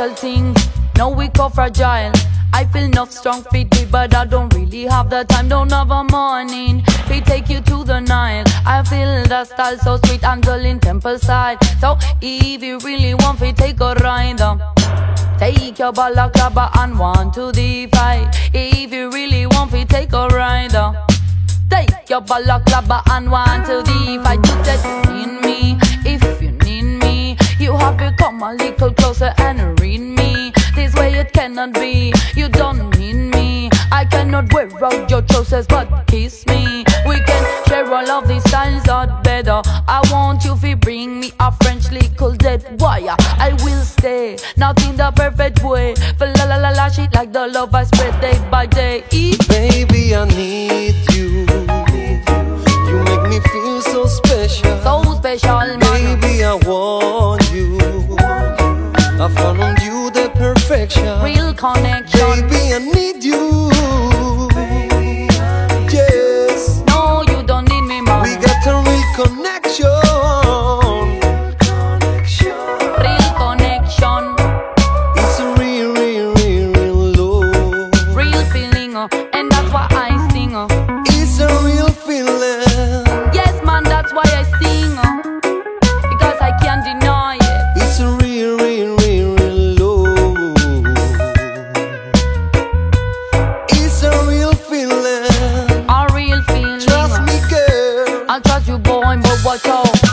special thing. No weak or fragile. I feel enough strong feet, but I don't really have the time. Don't have a morning. We take you to the Nile. I feel the style so sweet, Angel in temple side. So if you really want, we take a ride. uh, Take your balaclava and one to the fight. If you really want, we take a ride. uh, Take your balaclava and want to the fight. Way it cannot be. You don't need me. I cannot wear out your trousers, but kiss me. We can share all of these styles out better. I want you to bring me a French little dead wire. I will stay, not in the perfect way. For la la la la, shit like the love I spread day by day. Baby, I need. You Real connection.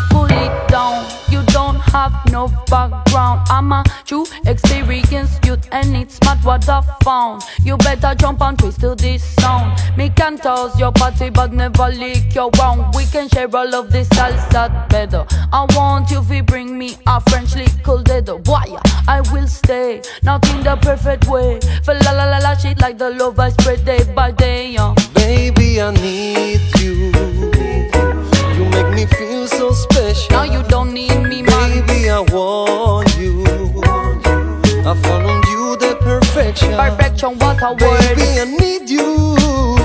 Pull it down. You don't have no background. I'm a true experienced youth, and it's smart what I found. You better jump and twist to this sound. Me can toss your party, but never lick your wound. We can share all of this salsa better. I want you to bring me a French little dedo. Why? I will stay, not in the perfect way. For la la la la shit like the love I spread day by day. Uh. perfection. Perfection, what a word. Baby, I need you.